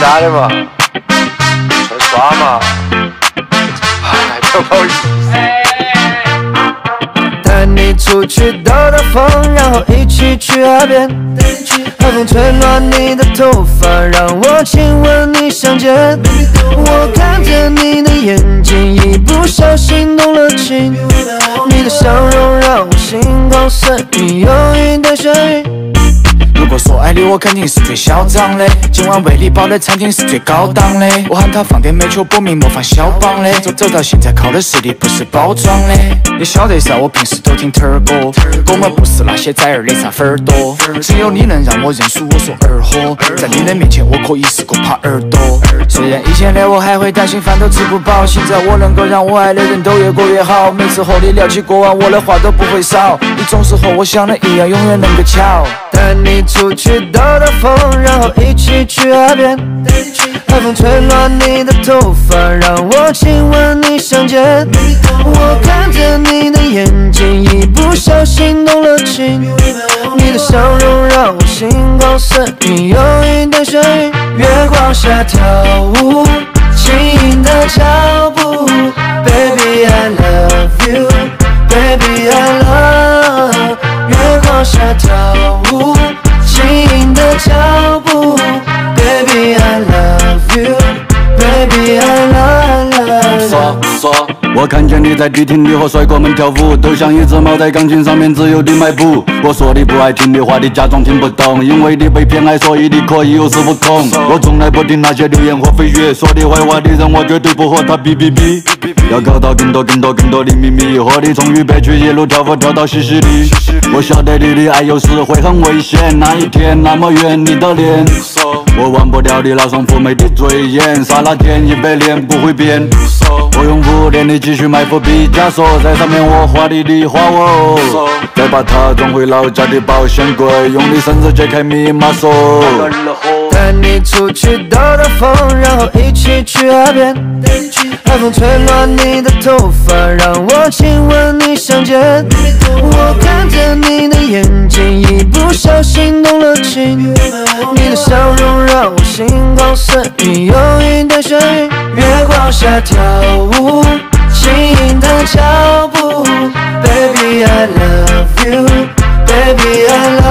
假的嘛，纯刷嘛，哎，不好意思。带你出去兜兜风，然后一起去海边。海风吹乱你的头发，让我亲吻你香肩。我看着你的眼睛，一不小心动了情。你的笑容让我心旷神怡，有一点眩晕。你，我肯定是最嚣张的。今晚为你包的餐厅是最高档的。我喊他放点美球，搏命模仿肖邦的。走走到现在，靠的实力，不是包装的。你晓得噻，我平时都听特儿歌。我们不是那些崽儿的啥粉儿多，只有你能让我认输。我说儿货，在你的面前，我可以是个耙耳朵。虽然以前的我还会担心饭都吃不饱，现在我能够让我爱的人都越过越好。每次和你聊起过往，我的话都不会少。你总是和我想的一样，永远能够巧。出去兜兜风，然后一起去海边。海风吹乱你的头发，让我亲吻你香肩。我看着你的眼睛，一不小心动了情。你的笑容让我心旷神怡，有一点眩晕。月光下跳舞，轻盈的脚看见你在迪厅里和帅哥们跳舞，都像一只猫在钢琴上面自由地迈步。我说你不爱听的话，你假装听不懂，因为你被偏爱，所以你可以有恃无恐。我从来不听那些流言和蜚语，说你坏话的人，我绝对不和他比比比。要搞到更多更多更多的秘密，和你从渝北区一路跳舞跳到西西里。我晓得你的爱有时会很危险，那一天那么远，你的脸。我忘不掉你那双妩媚的嘴眼，刹那间一百年不会变。我用五年的积蓄买副毕加索，在上面我画你的花哦，再把它装回老家的保险柜，用你生日揭开密码锁。带你出去兜兜风，然后一起去海边。海风吹乱你的头发，让我亲吻你香肩。我看着你的眼睛，一不小心动了情。你的笑容心旷神怡，有一点眩晕。月光下跳舞，轻盈的脚步，Baby I love you，Baby I love。